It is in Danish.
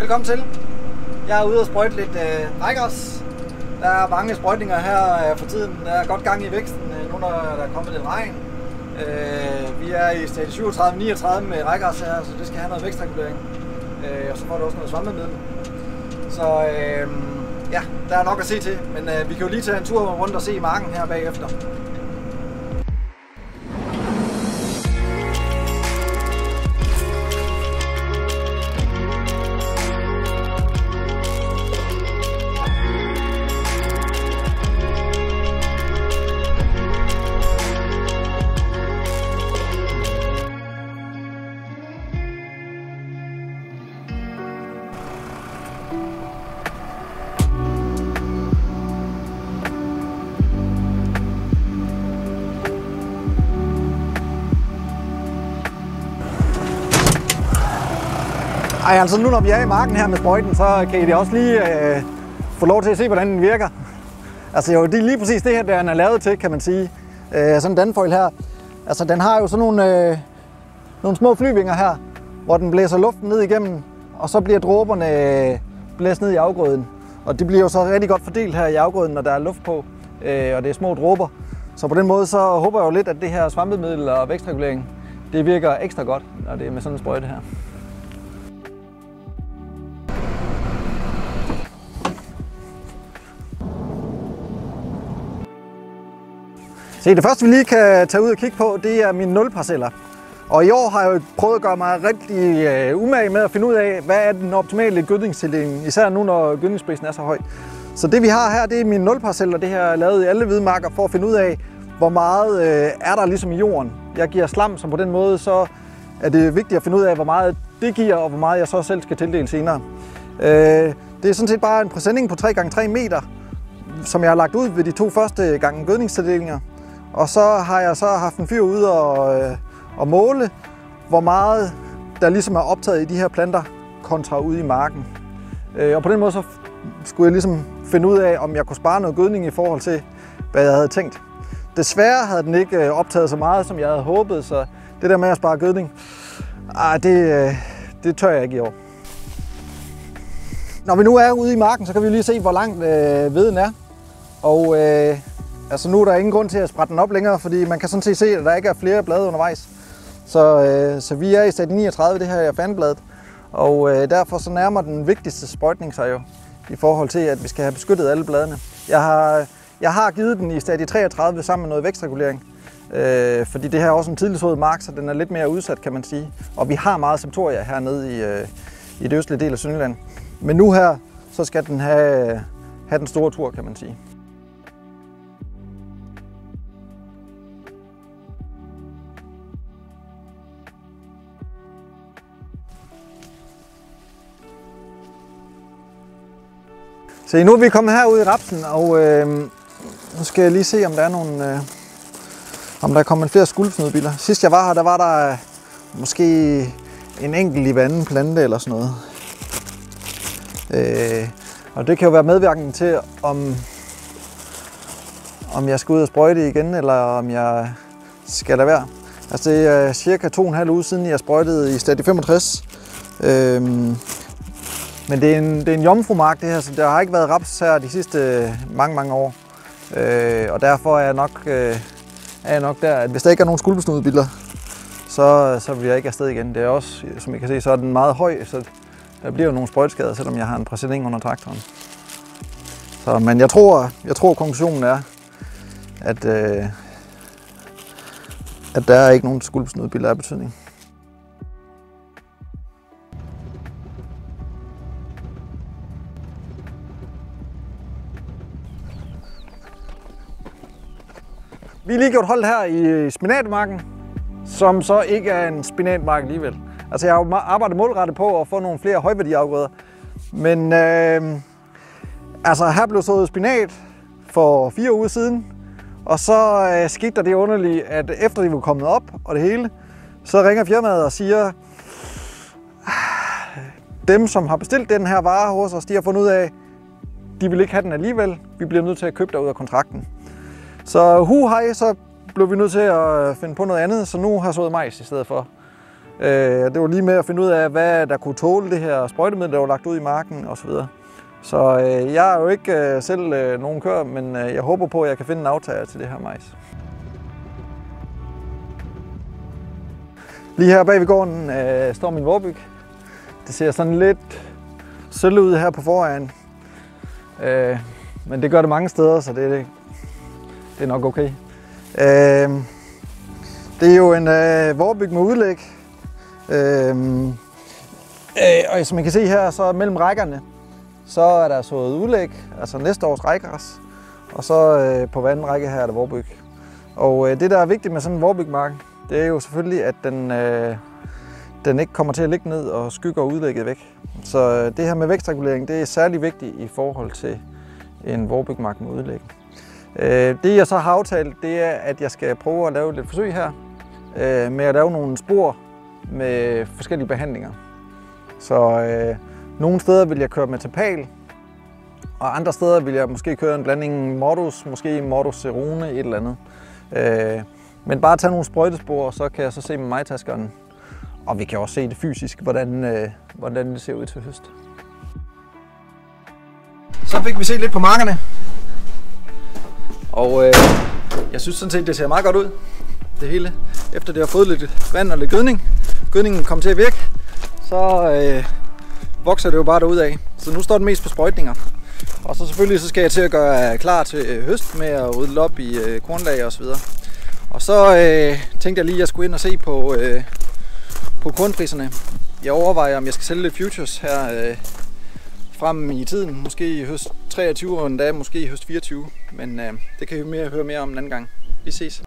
Velkommen til. Jeg er ude og sprøjte lidt øh, rækkers. Der er mange sprøjtninger her øh, for tiden. Der er godt gang i væksten, øh, nu når der er kommet lidt regn. Øh, vi er i stadie 37-39 med rækkers her, så det skal have noget vækstregulering. Øh, og så får det også noget svampemiddel. Så øh, ja, der er nok at se til. Men øh, vi kan jo lige tage en tur rundt og se marken her bagefter. Ej, altså nu når vi er i marken her med sprøjten, så kan I det også lige øh, få lov til at se, hvordan den virker. Altså jo, det er lige præcis det her, der den er lavet til, kan man sige. Øh, sådan en danfoil her. Altså den har jo sådan nogle, øh, nogle små flyvinger her, hvor den blæser luften ned igennem, og så bliver dråberne øh, blæst ned i afgrøden. Og det bliver jo så rigtig godt fordelt her i afgrøden, når der er luft på, øh, og det er små dråber. Så på den måde så håber jeg jo lidt, at det her svampemiddel og vækstregulering, det virker ekstra godt, når det er med sådan en sprøjte her. Se, det første vi lige kan tage ud og kigge på, det er mine nulparceller. Og i år har jeg jo prøvet at gøre mig rigtig øh, umage med at finde ud af, hvad er den optimale gødningstildeling, især nu når gødningsprisen er så høj. Så det vi har her, det er mine nulparceller, det her er lavet i alle hvide marker, for at finde ud af, hvor meget øh, er der ligesom i jorden. Jeg giver slam, så på den måde så er det vigtigt at finde ud af, hvor meget det giver, og hvor meget jeg så selv skal tildele senere. Øh, det er sådan set bare en præsending på 3x3 meter, som jeg har lagt ud ved de to første gange gødningstildelinger. Og så har jeg så haft en fyr ude og, øh, og måle, hvor meget der ligesom er optaget i de her planter kontra ude i marken. Øh, og på den måde så skulle jeg ligesom finde ud af, om jeg kunne spare noget gødning i forhold til, hvad jeg havde tænkt. Desværre havde den ikke øh, optaget så meget, som jeg havde håbet, så det der med at spare gødning, ah, det, øh, det tør jeg ikke i år. Når vi nu er ude i marken, så kan vi lige se, hvor langt øh, veden er. Og øh, Altså nu er der ingen grund til at sprætte den op længere, fordi man kan sådan set se, at der ikke er flere blade undervejs. Så, øh, så vi er i stadie 39, det her er fanbladet. Og øh, derfor så nærmer den vigtigste sprøjtning sig jo i forhold til, at vi skal have beskyttet alle bladene. Jeg har, jeg har givet den i stadie 33 sammen med noget vækstregulering. Øh, fordi det her er også en tidligt mark, så den er lidt mere udsat, kan man sige. Og vi har meget septoria hernede i, øh, i det østlige del af Sønderland. Men nu her, så skal den have, have den store tur, kan man sige. Så nu er vi kommet herud i rapsen, og øh, nu skal jeg lige se, om der er nogle, øh, om der er kommet flere skuldsnudbiler. Sidst jeg var her, der var der øh, måske en enkelt i vandet plante eller sådan noget. Øh, og det kan jo være medvirkende til, om, om jeg skal ud og sprøjte igen, eller om jeg skal lade være. Altså det er cirka to og en halv uge siden, jeg sprøjtede i stadie 65. Øh, men det er en, det er en jomfrumark det her, så der har ikke været raps her de sidste mange, mange år. Øh, og derfor er jeg, nok, øh, er jeg nok der, at hvis der ikke er nogen skuldbesnudbiler, så, så bliver jeg ikke afsted igen. Det er også, som I kan se, så er den meget høj, så der bliver jo nogle sprøjtskader, selvom jeg har en præcedning under traktoren. Så, men jeg tror, jeg tror konklusionen er, at, øh, at der er ikke nogen skuldbesnudbiler af betydning. Vi har lige gjort hold her i spinatmarken, som så ikke er en spinatmark alligevel. Altså jeg har arbejdet målrettet på at få nogle flere højværdiafgrøder. Men øh, altså her blev sået spinat for fire uger siden, og så øh, skete der det underlige, at efter de var kommet op og det hele, så ringer firmaet og siger, ah, dem som har bestilt den her vare hos os, de har fundet ud af, de vil ikke have den alligevel. Vi bliver nødt til at købe der ud af kontrakten. Så hu hej, så blev vi nødt til at øh, finde på noget andet, så nu har jeg sået majs i stedet for. Øh, det var lige med at finde ud af, hvad der kunne tåle det her sprøjtemiddel, der var lagt ud i marken osv. Så øh, jeg er jo ikke øh, selv øh, nogen kør, men øh, jeg håber på, at jeg kan finde en aftager til det her majs. Lige her bag ved gården øh, står min vorbyg. Det ser sådan lidt sølv ud her på foran. Øh, men det gør det mange steder, så det, det er nok okay. Øh, det er jo en øh, vorbyg med udlæg. Øh, øh, og som I kan se her, så mellem rækkerne, så er der sået udlæg, altså næste års rækkers. Og så øh, på anden række her er der vorbyg. Og øh, det, der er vigtigt med sådan en vorbygmark, det er jo selvfølgelig, at den, øh, den ikke kommer til at ligge ned og skygger udlægget væk. Så øh, det her med vækstregulering, det er særlig vigtigt i forhold til en vorbygmark med udlæg. Øh, det jeg så har aftalt, det er, at jeg skal prøve at lave lidt forsøg her øh, med at lave nogle spor med forskellige behandlinger. Så øh, nogle steder vil jeg køre med tapal, og andre steder vil jeg måske køre en blanding Modus, måske Modus Cerone, et eller andet. Øh, men bare tage nogle sprøjtespor, så kan jeg så se med majtaskeren. Og vi kan også se det fysisk, hvordan, øh, hvordan det ser ud til høst. Så fik vi set lidt på markerne. Og øh, jeg synes sådan set, det ser meget godt ud. Det hele. Efter det har fået lidt vand og lidt gødning. Gødningen kom til at virke. Så øh, vokser det jo bare af. Så nu står det mest på sprøjtninger. Og så selvfølgelig så skal jeg til at gøre klar til øh, høst med at rydde op i øh, så videre. Og så øh, tænkte jeg lige, at jeg skulle ind og se på, øh, på kornpriserne. Jeg overvejer, om jeg skal sælge lidt futures her øh, frem i tiden. Måske i høst 23 og endda måske høst 24. Men øh, det kan vi mere, høre mere om en anden gang. Vi ses.